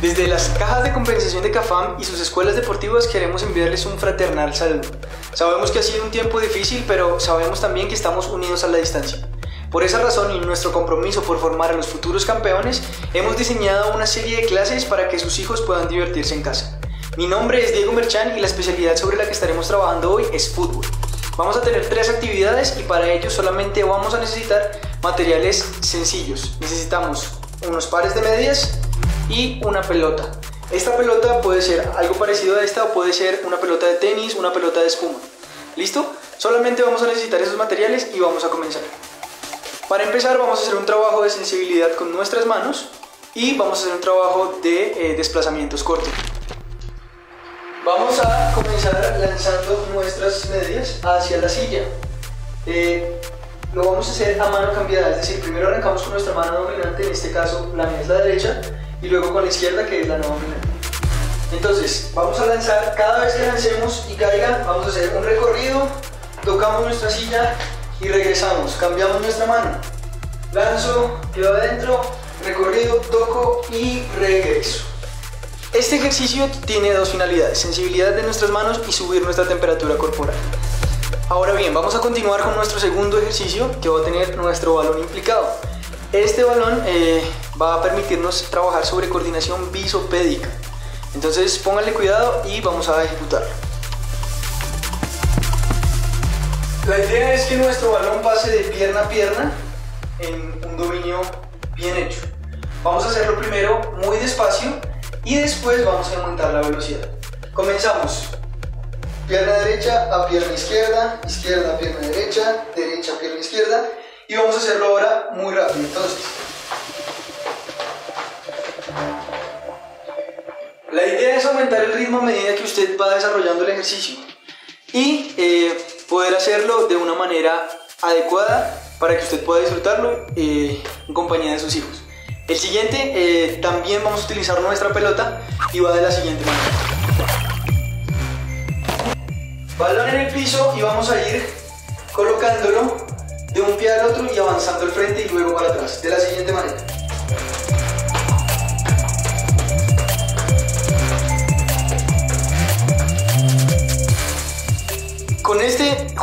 Desde las cajas de compensación de CAFAM y sus escuelas deportivas queremos enviarles un fraternal saludo. Sabemos que ha sido un tiempo difícil, pero sabemos también que estamos unidos a la distancia. Por esa razón y nuestro compromiso por formar a los futuros campeones, hemos diseñado una serie de clases para que sus hijos puedan divertirse en casa. Mi nombre es Diego Merchan y la especialidad sobre la que estaremos trabajando hoy es fútbol. Vamos a tener tres actividades y para ello solamente vamos a necesitar materiales sencillos. Necesitamos unos pares de medias y una pelota. Esta pelota puede ser algo parecido a esta o puede ser una pelota de tenis, una pelota de espuma. ¿Listo? Solamente vamos a necesitar esos materiales y vamos a comenzar. Para empezar vamos a hacer un trabajo de sensibilidad con nuestras manos y vamos a hacer un trabajo de eh, desplazamientos cortos. Vamos a comenzar lanzando nuestras medias hacia la silla. Eh, lo vamos a hacer a mano cambiada, es decir, primero arrancamos con nuestra mano dominante, en este caso la mía es la derecha, y luego con la izquierda que es la dominante. Entonces, vamos a lanzar, cada vez que lancemos y caiga, vamos a hacer un recorrido, tocamos nuestra silla y regresamos, cambiamos nuestra mano. Lanzo, quedo adentro, recorrido, toco y regreso. Este ejercicio tiene dos finalidades, sensibilidad de nuestras manos y subir nuestra temperatura corporal. Ahora bien, vamos a continuar con nuestro segundo ejercicio que va a tener nuestro balón implicado. Este balón eh, va a permitirnos trabajar sobre coordinación bisopédica. Entonces pónganle cuidado y vamos a ejecutarlo. La idea es que nuestro balón pase de pierna a pierna en un dominio bien hecho. Vamos a hacerlo primero muy despacio y después vamos a aumentar la velocidad. Comenzamos. Pierna derecha a pierna izquierda, izquierda a pierna derecha, derecha a pierna izquierda y vamos a hacerlo ahora muy rápido. Entonces, aumentar el ritmo a medida que usted va desarrollando el ejercicio y eh, poder hacerlo de una manera adecuada para que usted pueda disfrutarlo eh, en compañía de sus hijos. El siguiente, eh, también vamos a utilizar nuestra pelota y va de la siguiente manera. Balón en el piso y vamos a ir colocándolo de un pie al otro y avanzando al frente y luego para atrás, de la siguiente manera.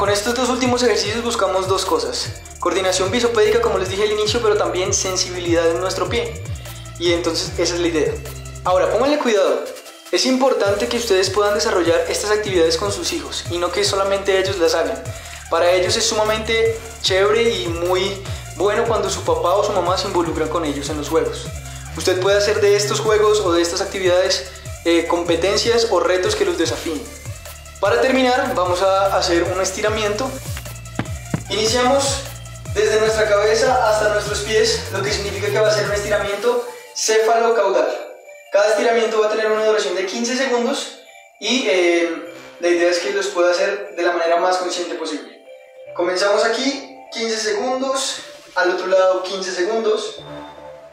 Con estos dos últimos ejercicios buscamos dos cosas. Coordinación bisopédica, como les dije al inicio, pero también sensibilidad en nuestro pie. Y entonces esa es la idea. Ahora, pónganle cuidado. Es importante que ustedes puedan desarrollar estas actividades con sus hijos y no que solamente ellos las hagan. Para ellos es sumamente chévere y muy bueno cuando su papá o su mamá se involucran con ellos en los juegos. Usted puede hacer de estos juegos o de estas actividades eh, competencias o retos que los desafíen. Para terminar, vamos a hacer un estiramiento. Iniciamos desde nuestra cabeza hasta nuestros pies, lo que significa que va a ser un estiramiento céfalo-caudal. Cada estiramiento va a tener una duración de 15 segundos y eh, la idea es que los pueda hacer de la manera más consciente posible. Comenzamos aquí, 15 segundos, al otro lado 15 segundos,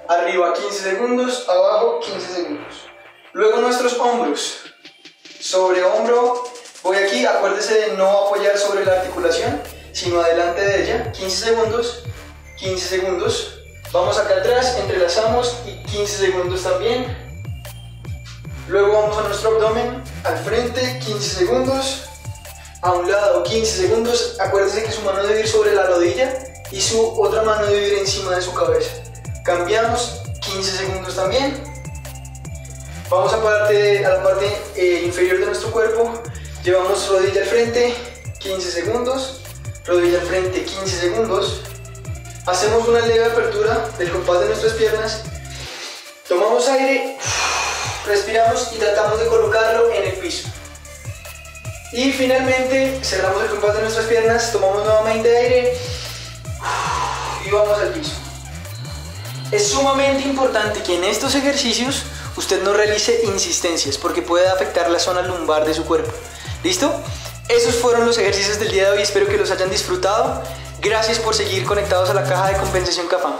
arriba 15 segundos, abajo 15 segundos. Luego nuestros hombros, sobre hombro, Voy aquí, acuérdese de no apoyar sobre la articulación, sino adelante de ella. 15 segundos, 15 segundos. Vamos acá atrás, entrelazamos y 15 segundos también. Luego vamos a nuestro abdomen, al frente, 15 segundos. A un lado, 15 segundos. Acuérdese que su mano debe ir sobre la rodilla y su otra mano debe ir encima de su cabeza. Cambiamos, 15 segundos también. Vamos a, parte, a la parte eh, inferior de nuestro cuerpo, Llevamos rodilla al frente, 15 segundos. Rodilla al frente, 15 segundos. Hacemos una leve apertura del compás de nuestras piernas. Tomamos aire, respiramos y tratamos de colocarlo en el piso. Y finalmente cerramos el compás de nuestras piernas, tomamos nuevamente aire y vamos al piso. Es sumamente importante que en estos ejercicios usted no realice insistencias porque puede afectar la zona lumbar de su cuerpo. ¿Listo? Esos fueron los ejercicios del día de hoy, espero que los hayan disfrutado. Gracias por seguir conectados a la caja de compensación CAFAM.